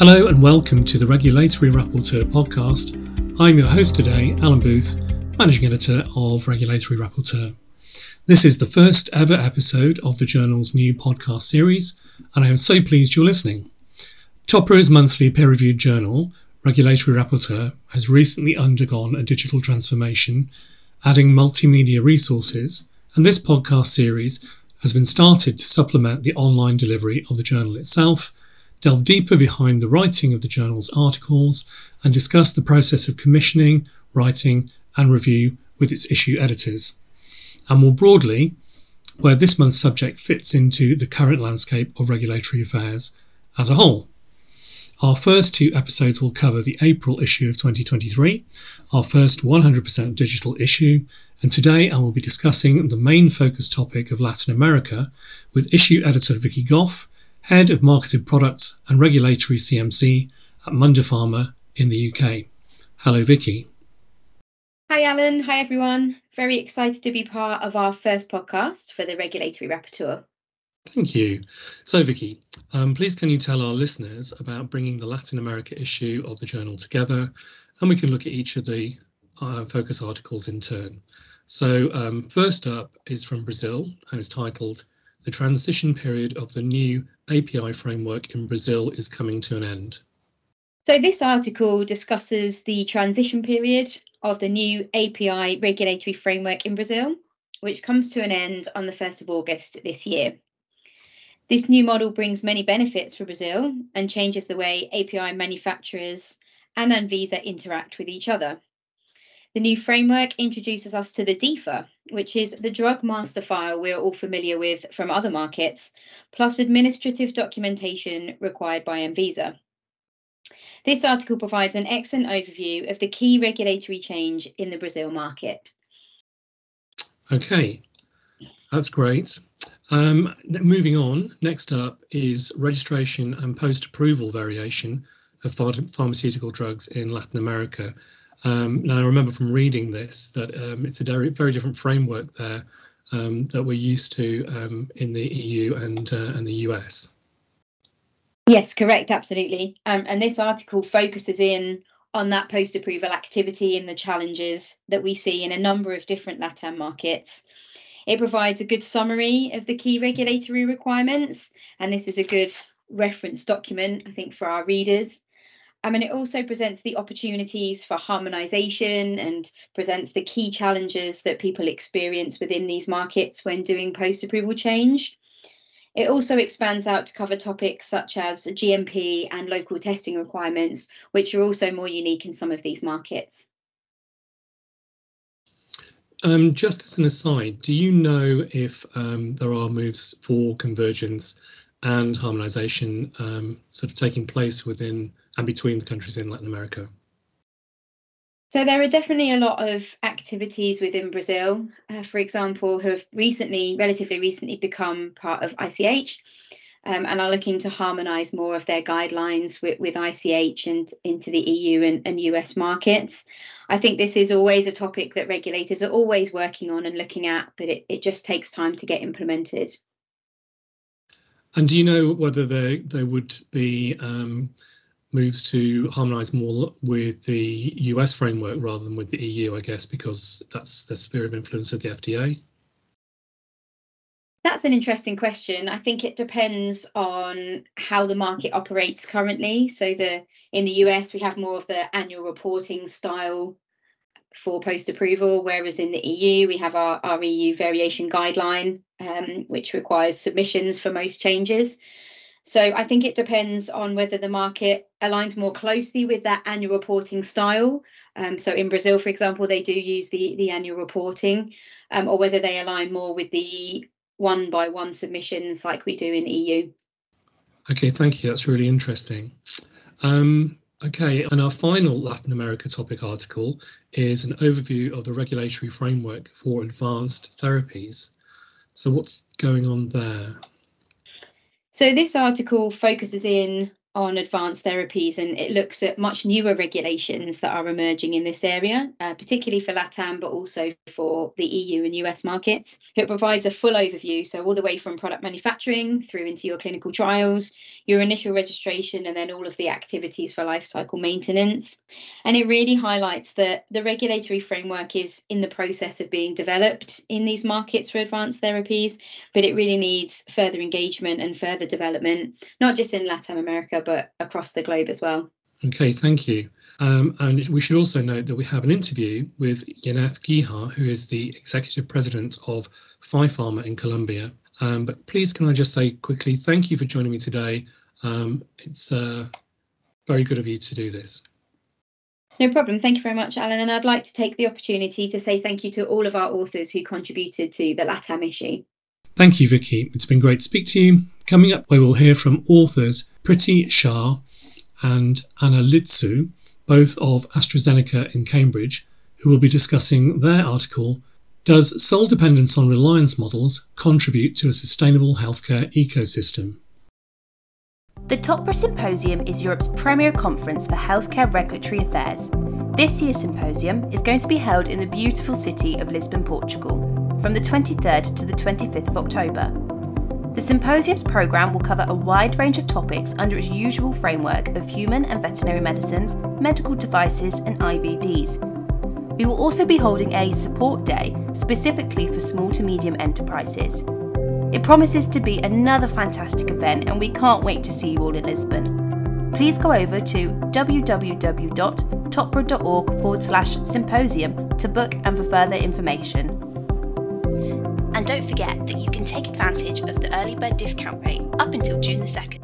Hello and welcome to the Regulatory Rapporteur podcast. I'm your host today, Alan Booth, Managing Editor of Regulatory Rapporteur. This is the first ever episode of the journal's new podcast series, and I am so pleased you're listening. TOPRA's monthly peer reviewed journal, Regulatory Rapporteur, has recently undergone a digital transformation, adding multimedia resources, and this podcast series has been started to supplement the online delivery of the journal itself delve deeper behind the writing of the journal's articles, and discuss the process of commissioning, writing, and review with its issue editors. And more broadly, where this month's subject fits into the current landscape of regulatory affairs as a whole. Our first two episodes will cover the April issue of 2023, our first 100% digital issue, and today I will be discussing the main focus topic of Latin America with issue editor Vickie Goff Head of Marketed Products and Regulatory CMC at Mundipharma in the UK. Hello, Vickie. Hi, Alan. Hi, everyone. Very excited to be part of our first podcast for the Regulatory Rapporteur. Thank you. So, Vickie, um, please can you tell our listeners about bringing the Latin America issue of the journal together, and we can look at each of the uh, focus articles in turn. So, um, first up is from Brazil and is titled the transition period of the new API framework in Brazil is coming to an end. So, this article discusses the transition period of the new API regulatory framework in Brazil, which comes to an end on the 1st of August this year. This new model brings many benefits for Brazil and changes the way API manufacturers and Anvisa interact with each other. The new framework introduces us to the DIFA, which is the drug master file we're all familiar with from other markets, plus administrative documentation required by Anvisa. This article provides an excellent overview of the key regulatory change in the Brazil market. Okay, that's great. Um, moving on, next up is registration and post approval variation of pharmaceutical drugs in Latin America. Um, now, I remember from reading this that um, it's a very, different framework there um, that we're used to um, in the EU and uh, and the US. Yes, correct, absolutely. Um, and this article focuses in on that post-approval activity and the challenges that we see in a number of different LATAM markets. It provides a good summary of the key regulatory requirements, and this is a good reference document, I think, for our readers. I mean, it also presents the opportunities for harmonisation and presents the key challenges that people experience within these markets when doing post approval change. It also expands out to cover topics such as GMP and local testing requirements, which are also more unique in some of these markets. Um, just as an aside, do you know if um, there are moves for convergence and harmonisation um, sort of taking place within and between the countries in Latin America? So there are definitely a lot of activities within Brazil, uh, for example, who have recently, relatively recently, become part of ICH. Um, and are looking to harmonise more of their guidelines with, with ICH and into the EU and, and US markets. I think this is always a topic that regulators are always working on and looking at, but it, it just takes time to get implemented. And do you know whether they, there would be um, moves to harmonise more with the US framework rather than with the EU? I guess because that's the sphere of influence of the FDA. That's an interesting question. I think it depends on how the market operates currently. So the in the US we have more of the annual reporting style for post approval, whereas in the EU we have our, our EU variation guideline, um, which requires submissions for most changes. So I think it depends on whether the market aligns more closely with that annual reporting style. Um, so in Brazil, for example, they do use the, the annual reporting, um, or whether they align more with the one by one submissions like we do in EU. Okay, thank you. That's really interesting. Um, Okay, and our final Latin America topic article is an overview of the regulatory framework for advanced therapies. So, what's going on there? So, this article focuses in on advanced therapies and it looks at much newer regulations that are emerging in this area, uh, particularly for LATAM, but also for the EU and US markets. It provides a full overview, so all the way from product manufacturing through into your clinical trials, your initial registration, and then all of the activities for life cycle maintenance. And it really highlights that the regulatory framework is in the process of being developed in these markets for advanced therapies, but it really needs further engagement and further development, not just in Latin America but across the globe as well. Okay, thank you. Um, and we should also note that we have an interview with Yaneth Guijar, who is the executive president of Pharma in Colombia. Um, but please, can I just say quickly, thank you for joining me today. Um, it's uh, very good of you to do this. No problem. Thank you very much, Alan. And I'd like to take the opportunity to say thank you to all of our authors who contributed to the LATAM issue. Thank you, Vickie. It's been great to speak to you. Coming up, we will hear from authors Priti Shah and Anna Litsiou, both of AstraZeneca in Cambridge, who will be discussing their article Does Sole Dependence on Reliance Models Contribute to a Sustainable Healthcare Ecosystem? The TOPRA Symposium is Europe's premier conference for healthcare regulatory affairs. This year's symposium is going to be held in the beautiful city of Lisbon, Portugal from the 23rd to the 25th of October. The symposium's programme will cover a wide range of topics under its usual framework of human and veterinary medicines, medical devices, and IVDs. We will also be holding a support day specifically for small to medium enterprises. It promises to be another fantastic event, and we can't wait to see you all in Lisbon. Please go over to www.topra.org forward slash symposium to book and for further information. And don't forget that you can take advantage of the early bird discount rate up until June the 2nd.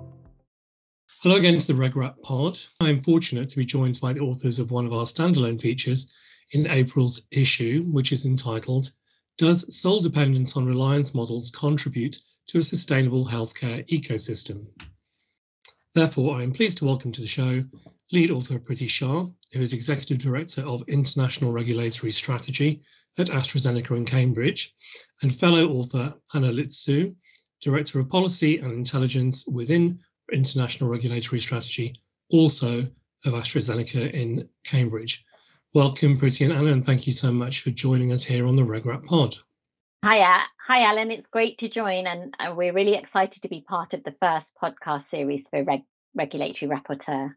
Hello again to the RegRap pod. I'm fortunate to be joined by the authors of one of our standalone features in April's issue, which is entitled Does Sole Dependence on Reliance Models Contribute to a Sustainable Healthcare Ecosystem? Therefore, I am pleased to welcome to the show lead author Priti Shah, who is Executive Director of International Regulatory Strategy at AstraZeneca in Cambridge, and fellow author Anna Litsiou, Director of Policy and Intelligence within International Regulatory Strategy, also of AstraZeneca in Cambridge. Welcome, Priti and Anna, and thank you so much for joining us here on the RegRap Pod. Hi, hi, Alan. It's great to join, and we're really excited to be part of the first podcast series for Reg- Regulatory Rapporteur.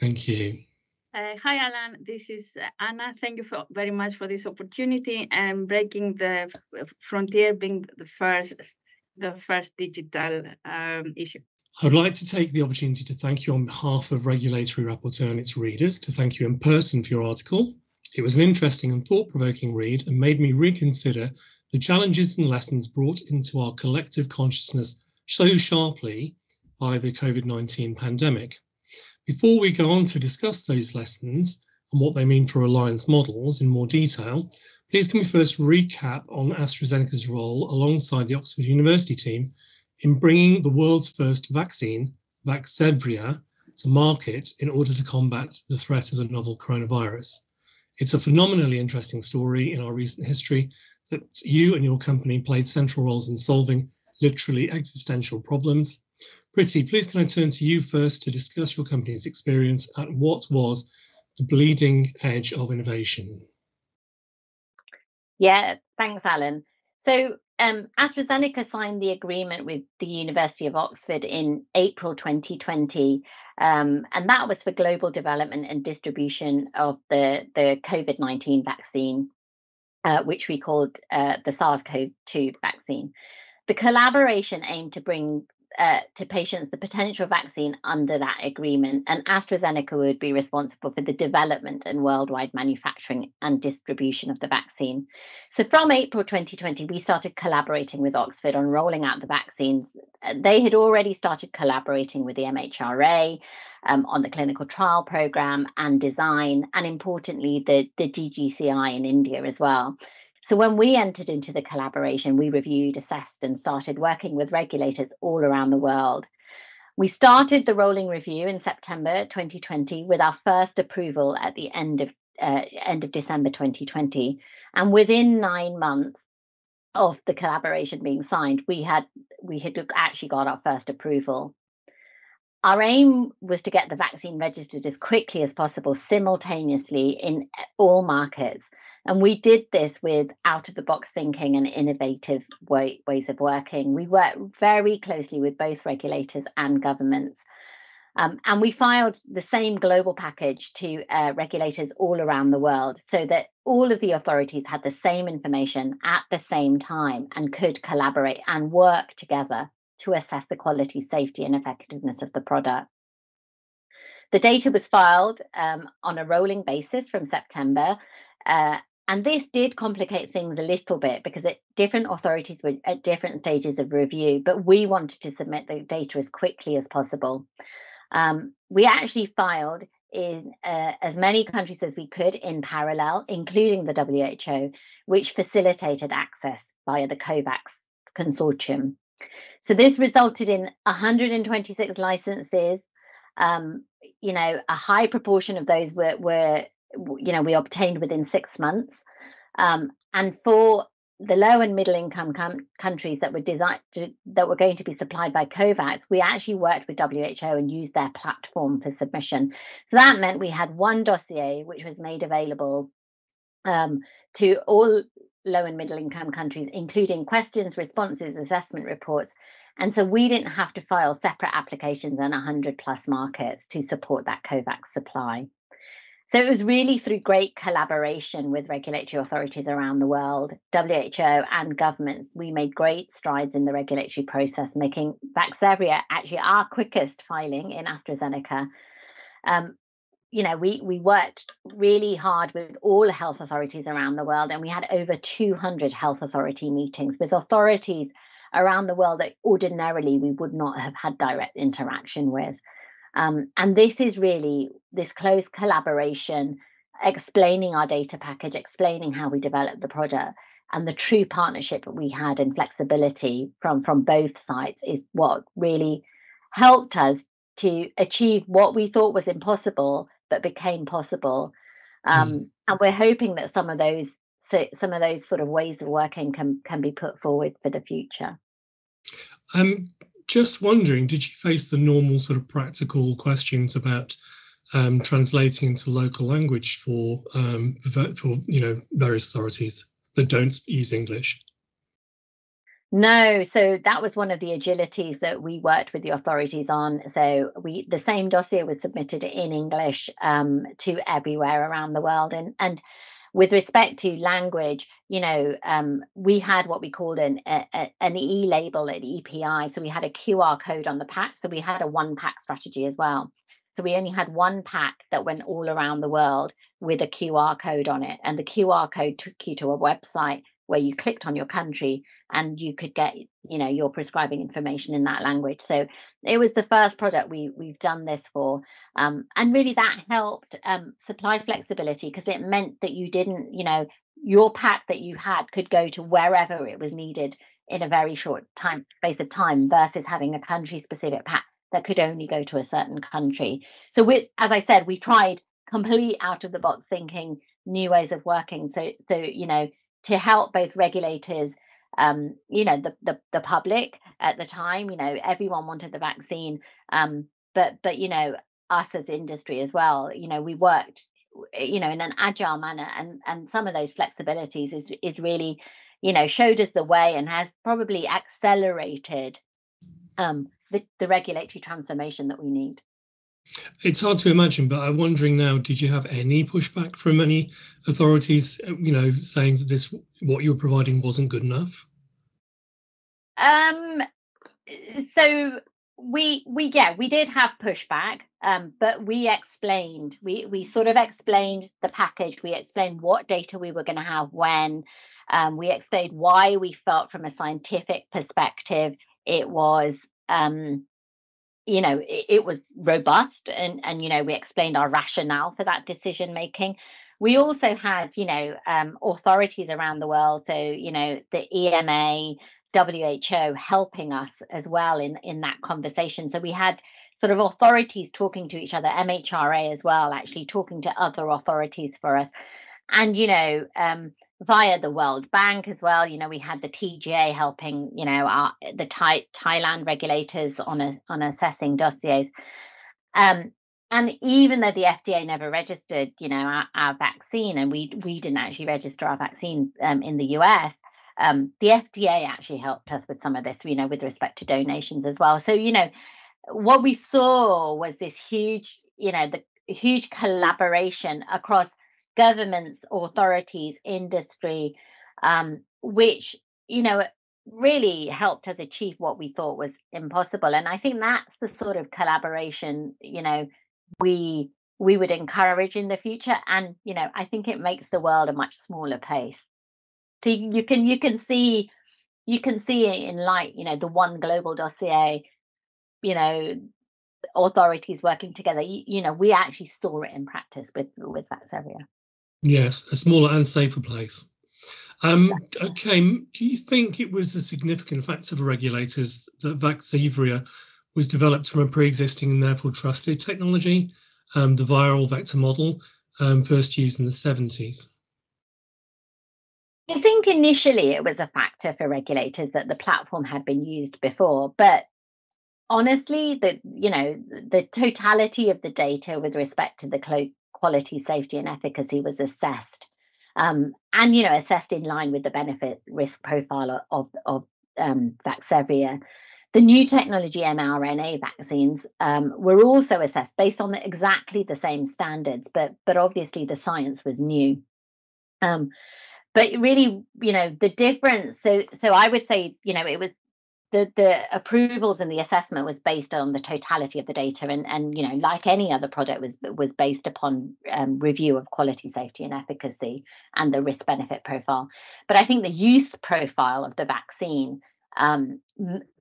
Thank you. Uh, hi, Alan. This is uh, Anna. Thank you for, very much for this opportunity and breaking the frontier, being the first, the first digital um, issue. I'd like to take the opportunity to thank you on behalf of Regulatory Rapporteur and its readers, to thank you in person for your article. It was an interesting and thought provoking read and made me reconsider the challenges and lessons brought into our collective consciousness so sharply by the COVID 19 pandemic. Before we go on to discuss those lessons and what they mean for reliance models in more detail, please can we first recap on AstraZeneca's role alongside the Oxford University team in bringing the world's first vaccine, Vaxzevria, to market in order to combat the threat of the novel coronavirus. It's a phenomenally interesting story in our recent history that you and your company played central roles in solving literally existential problems Priti, please can I turn to you first to discuss your company's experience at what was the bleeding edge of innovation? Yeah, thanks, Alan. So um, AstraZeneca signed the agreement with the University of Oxford in April 2020, um, and that was for global development and distribution of the, the COVID 19 vaccine, uh, which we called uh, the SARS CoV 2 vaccine. The collaboration aimed to bring uh, to patients the potential vaccine under that agreement, and AstraZeneca would be responsible for the development and worldwide manufacturing and distribution of the vaccine. So, from April 2020, we started collaborating with Oxford on rolling out the vaccines. Uh, they had already started collaborating with the MHRA um, on the clinical trial program and design, and importantly, the, the DGCI in India as well. So when we entered into the collaboration, we reviewed, assessed, and started working with regulators all around the world. We started the rolling review in September 2020 with our first approval at the end of uh, end of December 2020, and within nine months of the collaboration being signed, we had we had actually got our first approval. our aim was to get the vaccine registered as quickly as possible, simultaneously in all markets. And we did this with out of the box thinking and innovative way, ways of working. We worked very closely with both regulators and governments. Um, and we filed the same global package to uh, regulators all around the world so that all of the authorities had the same information at the same time and could collaborate and work together to assess the quality, safety, and effectiveness of the product. The data was filed um, on a rolling basis from September. Uh, and this did complicate things a little bit because it, different authorities were at different stages of review, but we wanted to submit the data as quickly as possible. Um, we actually filed in uh, as many countries as we could in parallel, including the WHO, which facilitated access via the COVAX consortium. So this resulted in 126 licenses. Um, you know, a high proportion of those were were you know we obtained within six months, um, and for the low and middle income com- countries that were designed to, that were going to be supplied by COVAX, we actually worked with WHO and used their platform for submission. So that meant we had one dossier which was made available um, to all low and middle income countries, including questions, responses, assessment reports. And so we didn't have to file separate applications in 100 plus markets to support that COVAX supply. So it was really through great collaboration with regulatory authorities around the world, WHO and governments, we made great strides in the regulatory process, making Vaxzevria actually our quickest filing in AstraZeneca. Um, you know, we we worked really hard with all health authorities around the world, and we had over 200 health authority meetings with authorities around the world that ordinarily we would not have had direct interaction with. Um, and this is really this close collaboration, explaining our data package, explaining how we develop the product, and the true partnership that we had and flexibility from from both sides is what really helped us to achieve what we thought was impossible but became possible. Um, mm. And we're hoping that some of those so some of those sort of ways of working can can be put forward for the future. I'm just wondering, did you face the normal sort of practical questions about um, translating into local language for um, for you know various authorities that don't use English? No, so that was one of the agilities that we worked with the authorities on. So we the same dossier was submitted in English um, to everywhere around the world, and and with respect to language, you know, um, we had what we called an a, an e label at EPI, so we had a QR code on the pack, so we had a one pack strategy as well. So we only had one pack that went all around the world with a QR code on it, and the QR code took you to a website where you clicked on your country and you could get you know your prescribing information in that language. So it was the first product we we've done this for. Um, and really that helped um, supply flexibility because it meant that you didn't you know your pack that you had could go to wherever it was needed in a very short time space of time versus having a country specific pack that could only go to a certain country. So we as i said we tried complete out of the box thinking new ways of working. So so you know to help both regulators um, you know the, the, the public at the time you know everyone wanted the vaccine um, but but you know us as industry as well you know we worked you know in an agile manner and and some of those flexibilities is is really you know showed us the way and has probably accelerated um, the, the regulatory transformation that we need it's hard to imagine, but I'm wondering now, did you have any pushback from any authorities, uh, you know, saying that this what you were providing wasn't good enough? Um so we we yeah, we did have pushback, um, but we explained, we we sort of explained the package, we explained what data we were going to have when, um, we explained why we felt from a scientific perspective it was um you know it, it, was robust and and you know we explained our rationale for that decision making. We also had you know um, authorities around the world so you know the ema who helping us as well in in that conversation. So we had sort of authorities talking to each other mhra as well actually talking to other authorities for us. And you know um, via the World Bank as well. You know, we had the TGA helping, you know, our, the Thai, Thailand regulators on a, on assessing dossiers. Um, and even though the FDA never registered, you know, our, our vaccine, and we we didn't actually register our vaccine um, in the US, um, the FDA actually helped us with some of this, you know, with respect to donations as well. So, you know, what we saw was this huge, you know, the huge collaboration across governments, authorities, industry, um, which, you know, really helped us achieve what we thought was impossible. And I think that's the sort of collaboration, you know, we we would encourage in the future. And, you know, I think it makes the world a much smaller place. So you, you can you can see you can see it in light, you know, the one global dossier, you know, authorities working together. You, you know, we actually saw it in practice with with Vaxzevria. Yes, a smaller and safer place. Um, okay, do you think it was a significant factor for regulators that Vaxzevria was developed from a pre-existing and therefore trusted technology, um, the viral vector model, um, first used in the 70s? I think initially it was a factor for regulators that the platform had been used before, but honestly, the you know the totality of the data with respect to the quality, safety, and efficacy was assessed, um, and you know assessed in line with the benefit risk profile of of um, Vaxzevria. The new technology mRNA vaccines um, were also assessed based on the, exactly the same standards, but but obviously the science was new. Um, but really, you know, the difference. So so I would say, you know, it was the the approvals and the assessment was based on the totality of the data and and you know like any other product was was based upon um, review of quality safety and efficacy and the risk benefit profile. But i think the use profile of the vaccine um,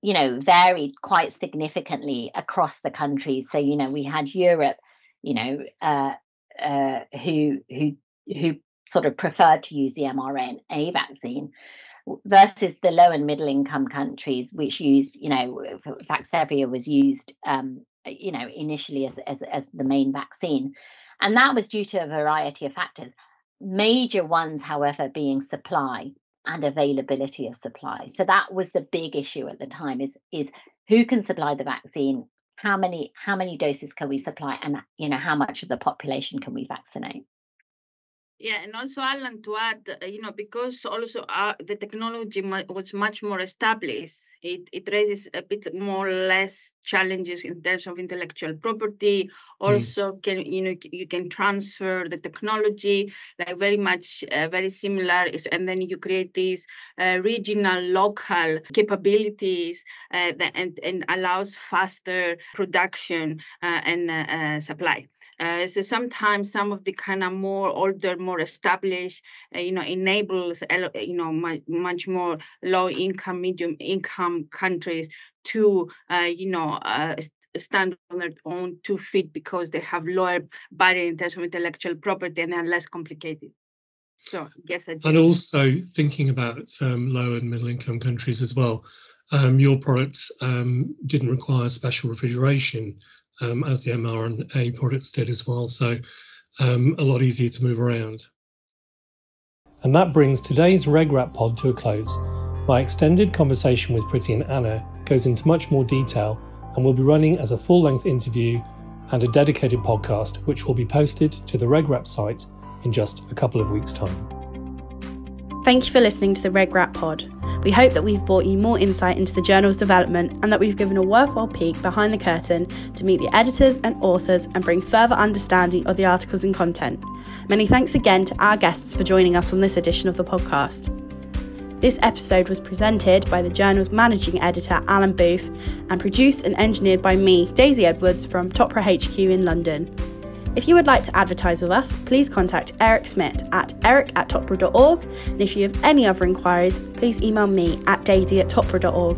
you know varied quite significantly across the countries so you know we had europe you know uh, uh, who who who sort of preferred to use the mrna vaccine versus the low and middle income countries which used you know Vaxzevria was used um, you know initially as, as as the main vaccine. And that was due to a variety of factors major ones however being supply and availability of supply. So that was the big issue at the time is is who can supply the vaccine how many how many doses can we supply and you know how much of the population can we vaccinate yeah, and also Alan to add, uh, you know, because also uh, the technology was much more established, it, it raises a bit more less challenges in terms of intellectual property. Hmm. Also, mm. can you know you can transfer the technology like very much uh, very similar, and then you create these uh, regional, local capabilities uh, that, and and allows faster production uh, and supply. Uh, so sometimes some of the kind of more older, more established, uh, you know, enables, you know, much, much more low income, medium income countries to, uh, you know, uh, stand on their own two feet because they have lower barrier in terms of intellectual property and they're less complicated. So yes, I do. and also thinking about um, low and middle income countries as well. Um, your products um, didn't require special refrigeration, um, as the mRNA products did as well. So um, a lot easier to move around. And that brings today's RegRap pod to a close. My extended conversation with Priti and Anna goes into much more detail and will be running as a full length interview and a dedicated podcast, which will be posted to the RegRap site in just a couple of weeks' time. Thank you for listening to the RegRap pod. We hope that we've brought you more insight into the journal's development and that we've given a worthwhile peek behind the curtain to meet the editors and authors and bring further understanding of the articles and content. Many thanks again to our guests for joining us on this edition of the podcast. This episode was presented by the journal's managing editor Alan Booth and produced and engineered by me, Daisy Edwards, from Topra HQ in London. If you would like to advertise with us, please contact Eric Smith at eric at topra.org. And if you have any other inquiries, please email me at daisy at topra.org.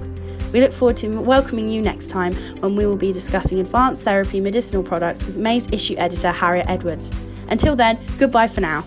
We look forward to welcoming you next time when we will be discussing advanced therapy medicinal products with May's issue editor Harriet Edwards. Until then, goodbye for now.